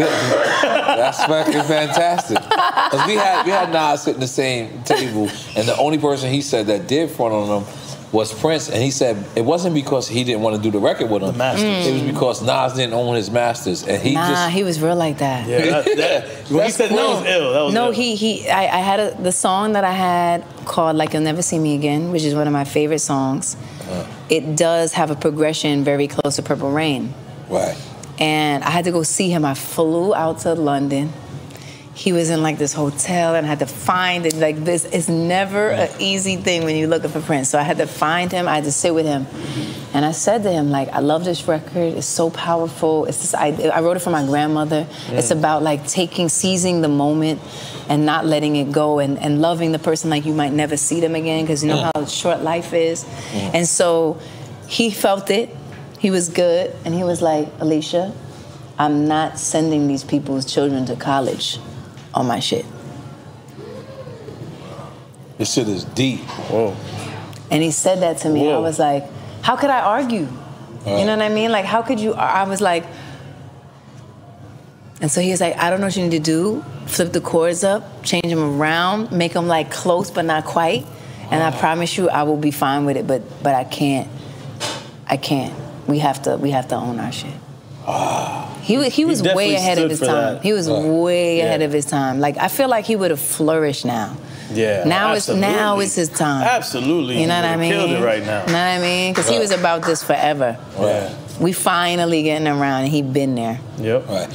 That's fucking fantastic. Cause we had we had Nas sitting the same table, and the only person he said that did front on him was Prince, and he said it wasn't because he didn't want to do the record with him. masters. It was because Nas didn't own his masters, and he nah, just he was real like that. Yeah, that, that, when he said no, it was ill. That was no, ill. he he. I, I had a, the song that I had called "Like You'll Never See Me Again," which is one of my favorite songs. Uh. It does have a progression very close to Purple Rain, right. And I had to go see him. I flew out to London. He was in like this hotel, and I had to find it. Like this is never an easy thing when you're looking for Prince. So I had to find him. I had to sit with him, and I said to him like, "I love this record. It's so powerful. It's this. I, I wrote it for my grandmother. It's mm. about like taking, seizing the moment, and not letting it go, and, and loving the person like you might never see them again because you know mm. how short life is. Mm. And so he felt it. He was good, and he was like, Alicia, I'm not sending these people's children to college on my shit. this shit is deep. Whoa. And he said that to me. I was like, how could I argue? You know what I mean? Like, how could you? I was like, and so he was like, I don't know what you need to do. Flip the chords up, change them around, make them like close but not quite. And I promise you, I will be fine with it. But but I can't. I can't. We have to. We have to own our shit. Ah. He was he was definitely way ahead of his time. that. He was Right. way Yeah. ahead of his time. Like I feel like he would have flourished now. Yeah. Now it's now it's his time. Absolutely. You know He what I would've mean? Killed it right now. You know what I mean? Because he was about this forever. Yeah. We finally getting around, and he been there. Yep. Right.